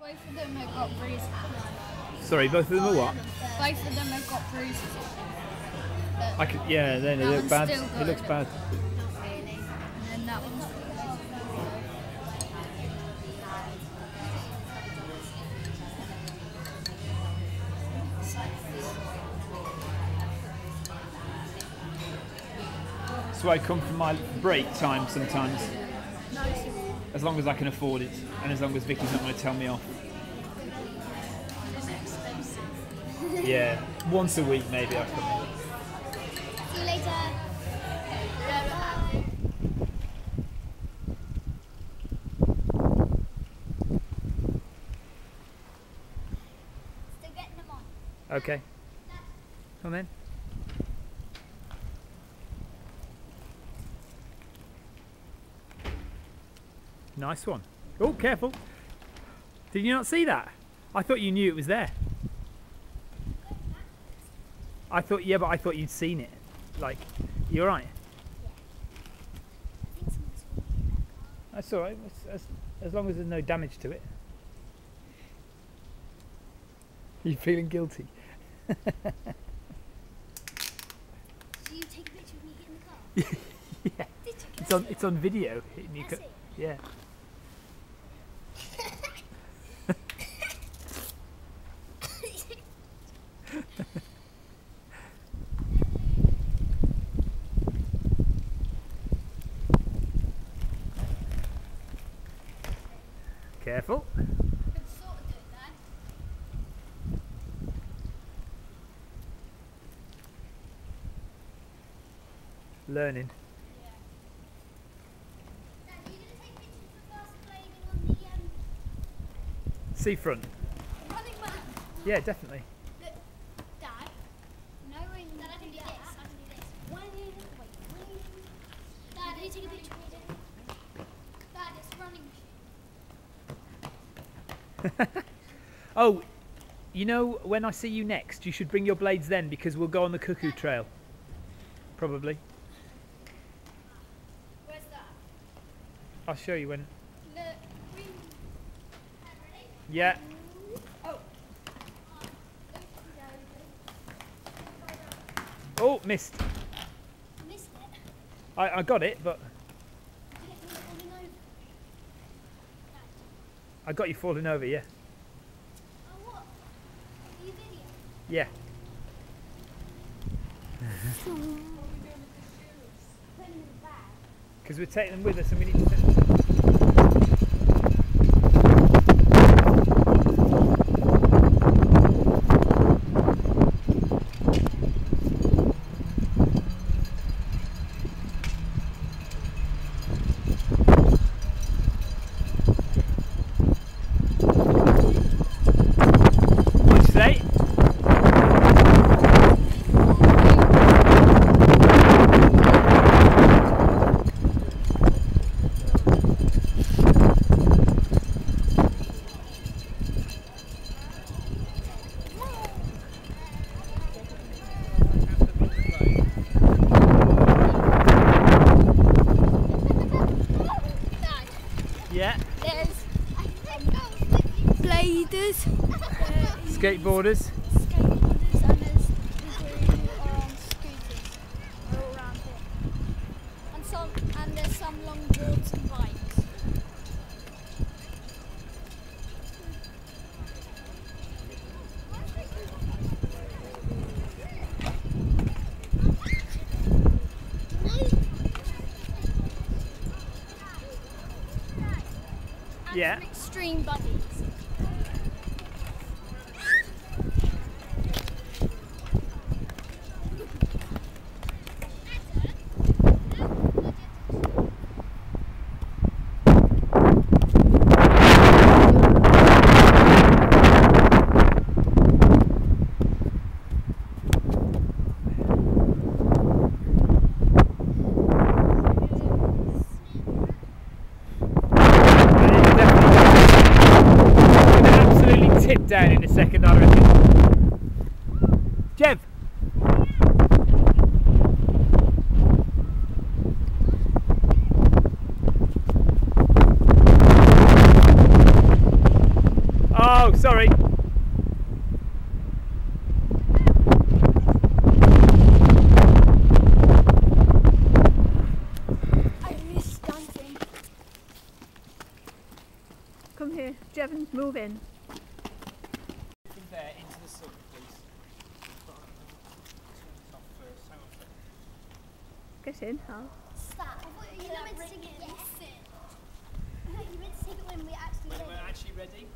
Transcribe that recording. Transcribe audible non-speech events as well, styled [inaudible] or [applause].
Both of them have got bruises. Sorry, both of them are what? Both of them have got bruises. I could, yeah, they, they That look one's bad. It looks it. bad. Really. And then that one's So I come for my break time sometimes, as long as I can afford it, and as long as Vicky's not going to tell me off. Yeah, once a week maybe I'll come in. See you later. Bye. Still getting them on. Okay. Come in. Nice one. Oh, careful. Did you not see that? I thought you knew it was there. I thought, yeah, but I thought you'd seen it. Like, you're right. That's all right. As, as, long as there's no damage to it. You feeling guilty? [laughs] Do you take a picture of me hitting the car? [laughs] yeah. Did you? It's on. It's on video. you yeah. Careful. I can sort of do it, Dad. Learning. Dad, are you going to take pictures of us blading on the um, Seafront. Yeah, definitely. Look, Dad. No, when Dad, I can do this. I can do this. Wait, wait, wait. Dad, can you take a picture of me? Dad, it's a running machine. [laughs] Oh, you know, when I see you next, you should bring your blades then because we'll go on the cuckoo trail. Probably. Where's that? I'll show you when. Look. Dad, ready? Yeah. Oh. Oh, missed. Missed it. I, I got it, but Did it keep falling over? I got you falling over. Yeah. Oh, what? Are you video? Yeah. [laughs] Put them in the bag. Because we're taking them with us and we need to. What'd you say? Dad, Yeah. there's bladers, Skateboarders. skateboarders, and there's people who are on scooters. They're all around here. And some, and there's some longboards and bikes. Yeah. some extreme buddies. down in a second, I reckon. Jev! Oh, sorry. Come here, Jevan's in. Get in, Hal. Stop. I thought you meant to sing it. Yes. You meant to sing it when we actually When did we're actually ready,